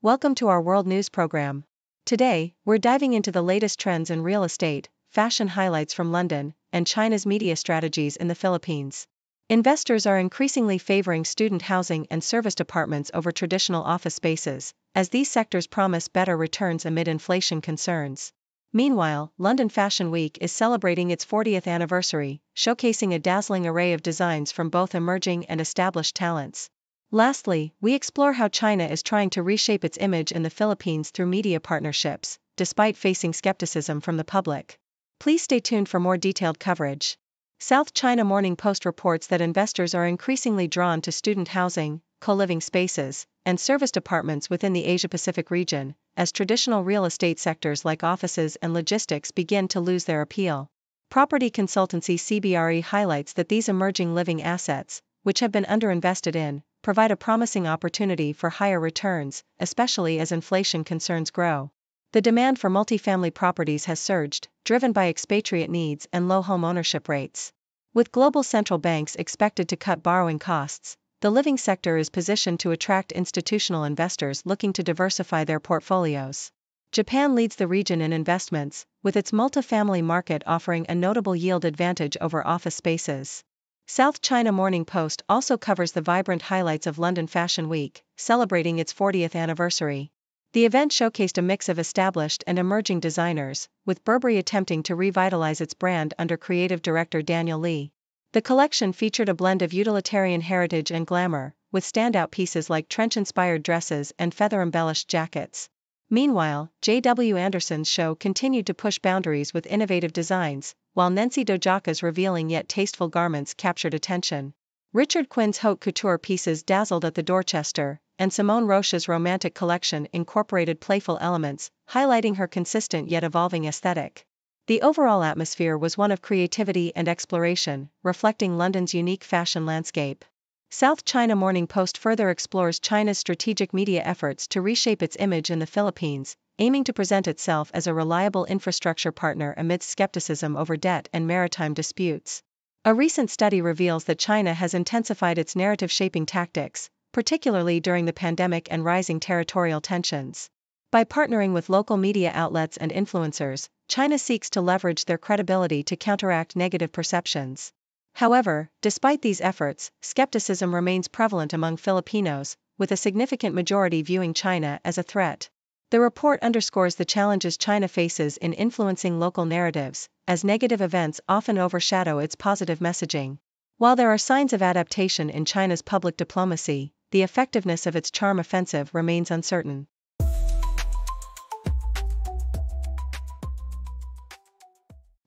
Welcome to our World News program. Today, we're diving into the latest trends in real estate, fashion highlights from London, and China's media strategies in the Philippines. Investors are increasingly favoring student housing and serviced apartments over traditional office spaces, as these sectors promise better returns amid inflation concerns. Meanwhile, London Fashion Week is celebrating its 40th anniversary, showcasing a dazzling array of designs from both emerging and established talents. Lastly, we explore how China is trying to reshape its image in the Philippines through media partnerships, despite facing skepticism from the public. Please stay tuned for more detailed coverage. South China Morning Post reports that investors are increasingly drawn to student housing, co living spaces, and serviced apartments within the Asia Pacific region, as traditional real estate sectors like offices and logistics begin to lose their appeal. Property consultancy CBRE highlights that these emerging living assets, which have been underinvested in, provide a promising opportunity for higher returns, especially as inflation concerns grow. The demand for multifamily properties has surged, driven by expatriate needs and low home ownership rates. With global central banks expected to cut borrowing costs, the living sector is positioned to attract institutional investors looking to diversify their portfolios. Japan leads the region in investments, with its multifamily market offering a notable yield advantage over office spaces. South China Morning Post also covers the vibrant highlights of London Fashion Week, celebrating its 40th anniversary. The event showcased a mix of established and emerging designers, with Burberry attempting to revitalize its brand under creative director Daniel Lee. The collection featured a blend of utilitarian heritage and glamour, with standout pieces like trench inspired dresses and feather embellished jackets. Meanwhile, J.W. Anderson's show continued to push boundaries with innovative designs, while Nensi Dojaka's revealing yet tasteful garments captured attention. Richard Quinn's haute couture pieces dazzled at the Dorchester, and Simone Rocha's romantic collection incorporated playful elements, highlighting her consistent yet evolving aesthetic. The overall atmosphere was one of creativity and exploration, reflecting London's unique fashion landscape. South China Morning Post further explores China's strategic media efforts to reshape its image in the Philippines, aiming to present itself as a reliable infrastructure partner amidst skepticism over debt and maritime disputes. A recent study reveals that China has intensified its narrative shaping tactics, particularly during the pandemic and rising territorial tensions. By partnering with local media outlets and influencers, China seeks to leverage their credibility to counteract negative perceptions. However, despite these efforts, skepticism remains prevalent among Filipinos, with a significant majority viewing China as a threat. The report underscores the challenges China faces in influencing local narratives, as negative events often overshadow its positive messaging. While there are signs of adaptation in China's public diplomacy, the effectiveness of its charm offensive remains uncertain.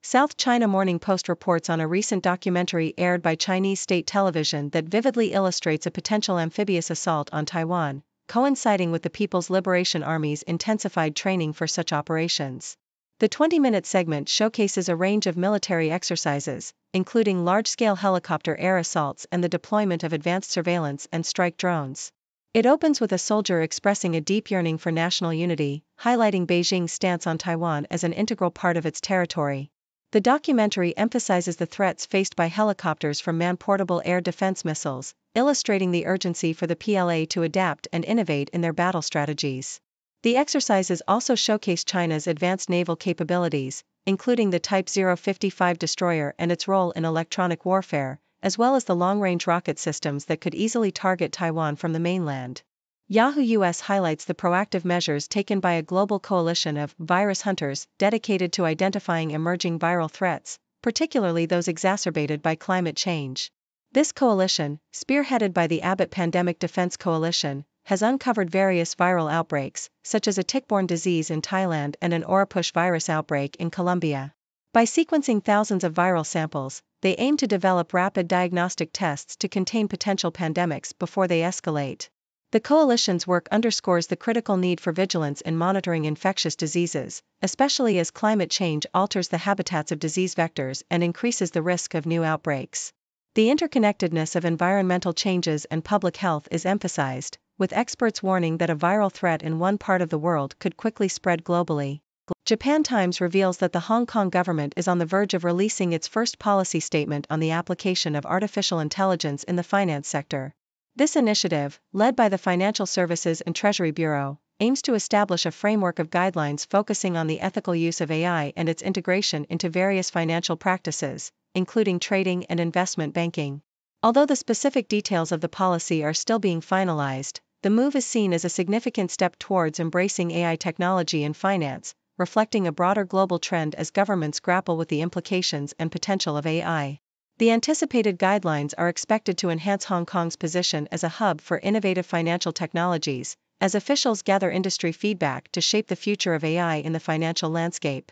South China Morning Post reports on a recent documentary aired by Chinese state television that vividly illustrates a potential amphibious assault on Taiwan, coinciding with the People's Liberation Army's intensified training for such operations. The 20 minute segment showcases a range of military exercises, including large scale helicopter air assaults and the deployment of advanced surveillance and strike drones. It opens with a soldier expressing a deep yearning for national unity, highlighting Beijing's stance on Taiwan as an integral part of its territory. The documentary emphasizes the threats faced by helicopters from man portable air defense missiles, illustrating the urgency for the PLA to adapt and innovate in their battle strategies. The exercises also showcase China's advanced naval capabilities, including the Type 055 destroyer and its role in electronic warfare, as well as the long range rocket systems that could easily target Taiwan from the mainland. Yahoo US highlights the proactive measures taken by a global coalition of virus hunters dedicated to identifying emerging viral threats, particularly those exacerbated by climate change. This coalition, spearheaded by the Abbott Pandemic Defense Coalition, has uncovered various viral outbreaks, such as a tick-borne disease in Thailand and an Oropouche virus outbreak in Colombia. By sequencing thousands of viral samples, they aim to develop rapid diagnostic tests to contain potential pandemics before they escalate. The coalition's work underscores the critical need for vigilance in monitoring infectious diseases, especially as climate change alters the habitats of disease vectors and increases the risk of new outbreaks. The interconnectedness of environmental changes and public health is emphasized, with experts warning that a viral threat in one part of the world could quickly spread globally. Japan Times reveals that the Hong Kong government is on the verge of releasing its first policy statement on the application of artificial intelligence in the finance sector, this initiative, led by the Financial Services and Treasury Bureau, aims to establish a framework of guidelines focusing on the ethical use of AI and its integration into various financial practices, including trading and investment banking. Although the specific details of the policy are still being finalized, the move is seen as a significant step towards embracing AI technology in finance, reflecting a broader global trend as governments grapple with the implications and potential of AI. The anticipated guidelines are expected to enhance Hong Kong's position as a hub for innovative financial technologies, as officials gather industry feedback to shape the future of AI in the financial landscape.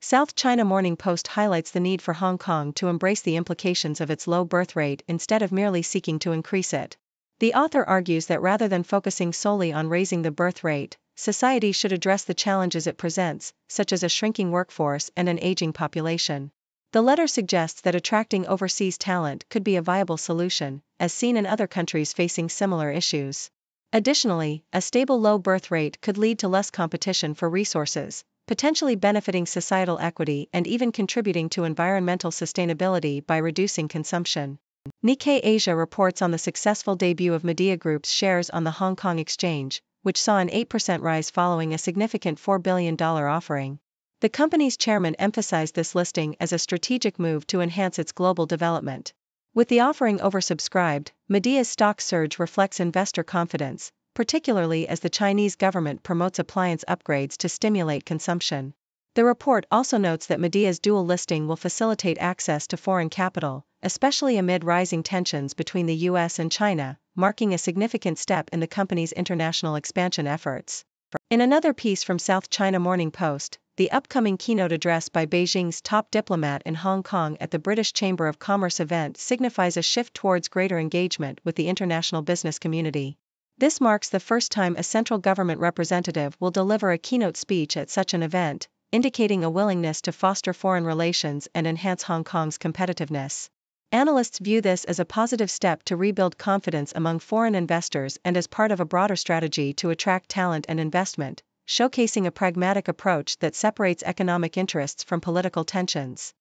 South China Morning Post highlights the need for Hong Kong to embrace the implications of its low birth rate instead of merely seeking to increase it. The author argues that rather than focusing solely on raising the birth rate, society should address the challenges it presents, such as a shrinking workforce and an aging population. The letter suggests that attracting overseas talent could be a viable solution, as seen in other countries facing similar issues. Additionally, a stable low birth rate could lead to less competition for resources, potentially benefiting societal equity and even contributing to environmental sustainability by reducing consumption. Nikkei Asia reports on the successful debut of Midea Group's shares on the Hong Kong Exchange, which saw an 8% rise following a significant $4 billion offering. The company's chairman emphasized this listing as a strategic move to enhance its global development. With the offering oversubscribed, Midea's stock surge reflects investor confidence, particularly as the Chinese government promotes appliance upgrades to stimulate consumption. The report also notes that Midea's dual listing will facilitate access to foreign capital, especially amid rising tensions between the US and China, marking a significant step in the company's international expansion efforts. In another piece from South China Morning Post, the upcoming keynote address by Beijing's top diplomat in Hong Kong at the British Chamber of Commerce event signifies a shift towards greater engagement with the international business community. This marks the first time a central government representative will deliver a keynote speech at such an event, indicating a willingness to foster foreign relations and enhance Hong Kong's competitiveness. Analysts view this as a positive step to rebuild confidence among foreign investors and as part of a broader strategy to attract talent and investment, showcasing a pragmatic approach that separates economic interests from political tensions.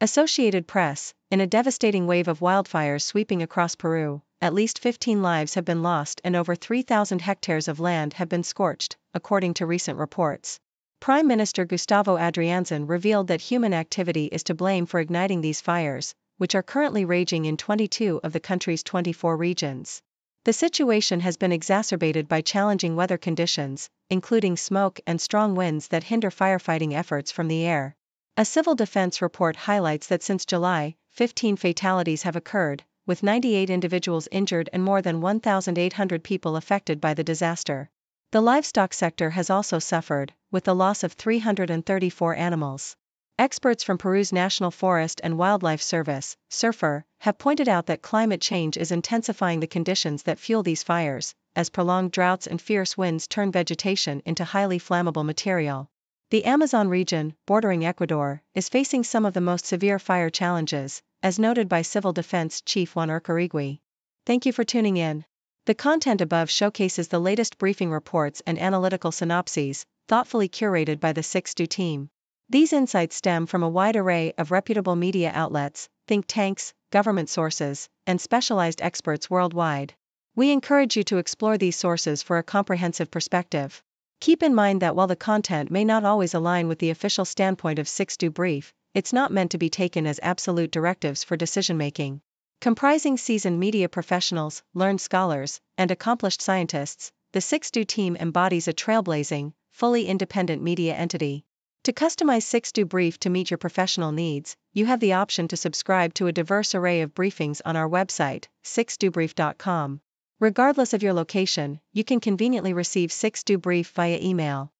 Associated Press, in a devastating wave of wildfires sweeping across Peru, at least 15 lives have been lost and over 3,000 hectares of land have been scorched, according to recent reports. Prime Minister Gustavo Adrianzén revealed that human activity is to blame for igniting these fires, which are currently raging in 22 of the country's 24 regions. The situation has been exacerbated by challenging weather conditions, including smoke and strong winds that hinder firefighting efforts from the air. A civil defense report highlights that since July, 15 fatalities have occurred, with 98 individuals injured and more than 1,800 people affected by the disaster. The livestock sector has also suffered, with the loss of 334 animals. Experts from Peru's National Forest and Wildlife Service, SERFOR, have pointed out that climate change is intensifying the conditions that fuel these fires, as prolonged droughts and fierce winds turn vegetation into highly flammable material. The Amazon region, bordering Ecuador, is facing some of the most severe fire challenges, as noted by Civil Defense Chief Juan Urcariegui. Thank you for tuning in. The content above showcases the latest briefing reports and analytical synopses, thoughtfully curated by the 6DO team. These insights stem from a wide array of reputable media outlets, think tanks, government sources, and specialized experts worldwide. We encourage you to explore these sources for a comprehensive perspective. Keep in mind that while the content may not always align with the official standpoint of 6DO Brief, it's not meant to be taken as absolute directives for decision making. Comprising seasoned media professionals, learned scholars, and accomplished scientists, the 6DO team embodies a trailblazing, fully independent media entity. To customize 6DO Brief to meet your professional needs, you have the option to subscribe to a diverse array of briefings on our website, 6dobrief.com. Regardless of your location, you can conveniently receive 6DO Brief via email.